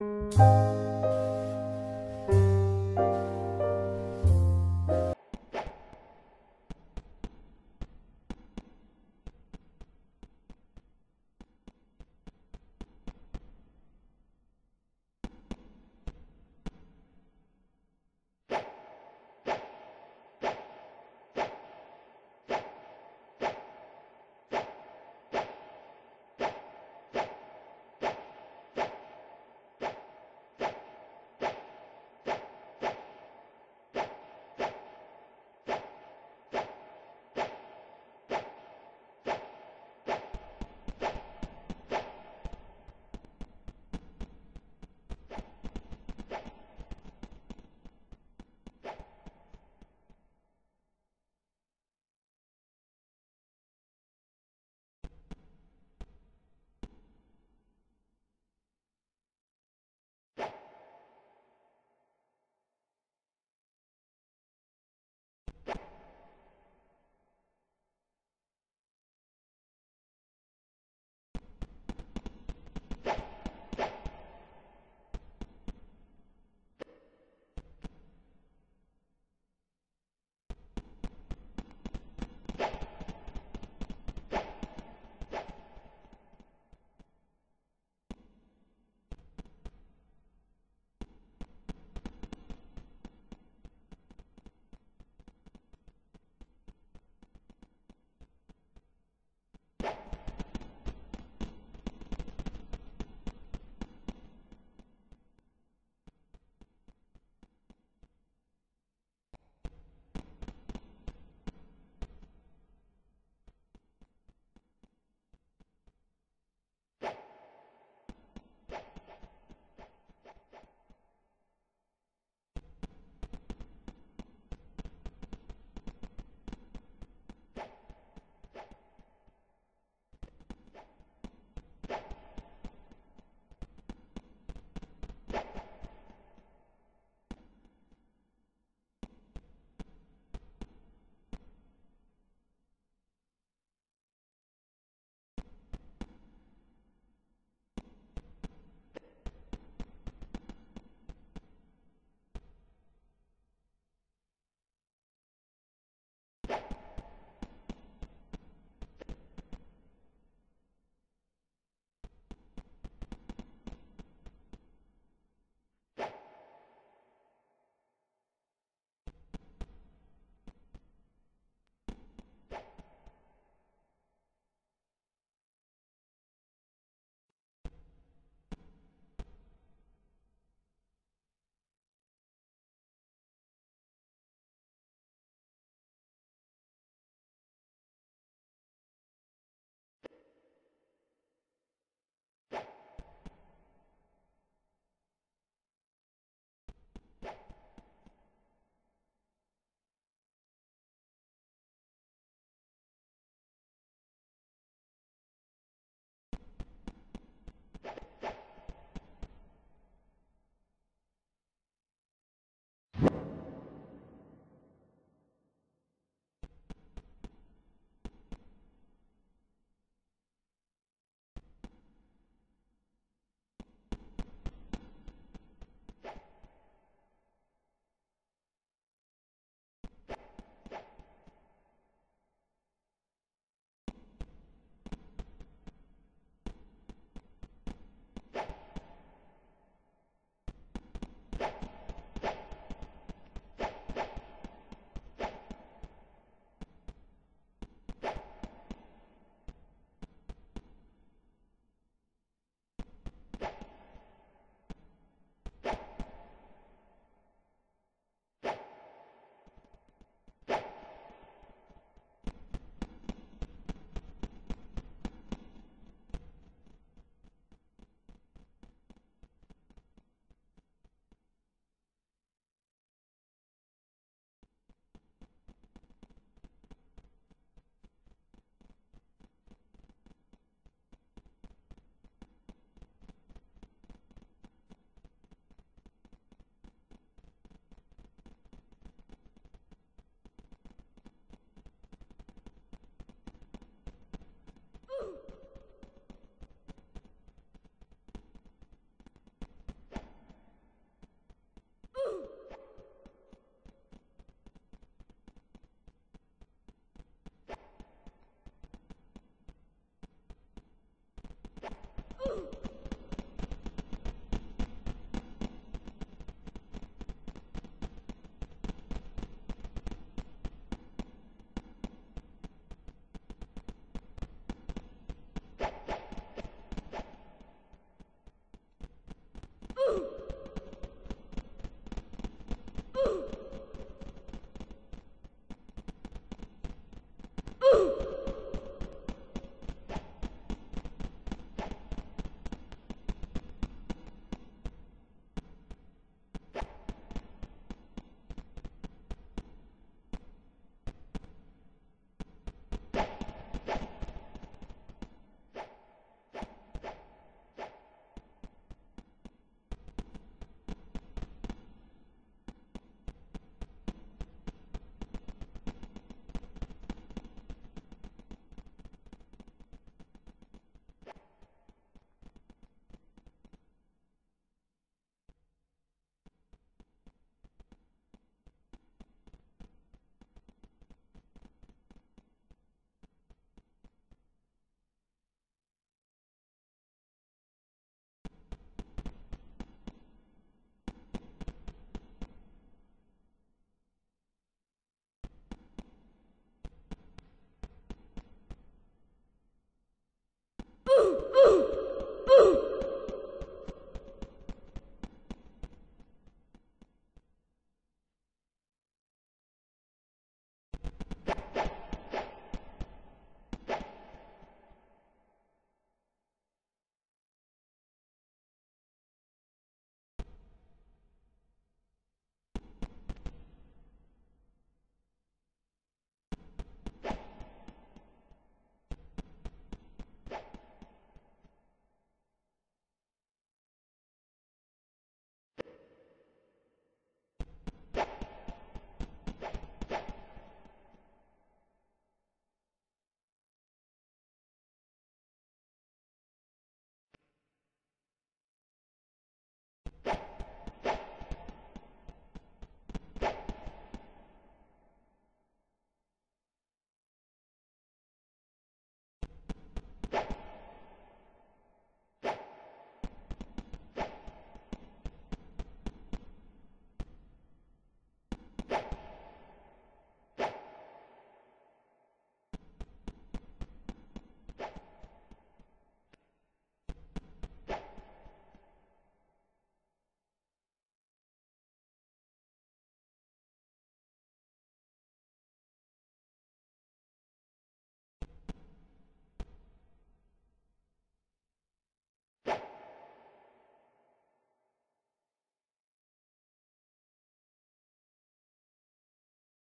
you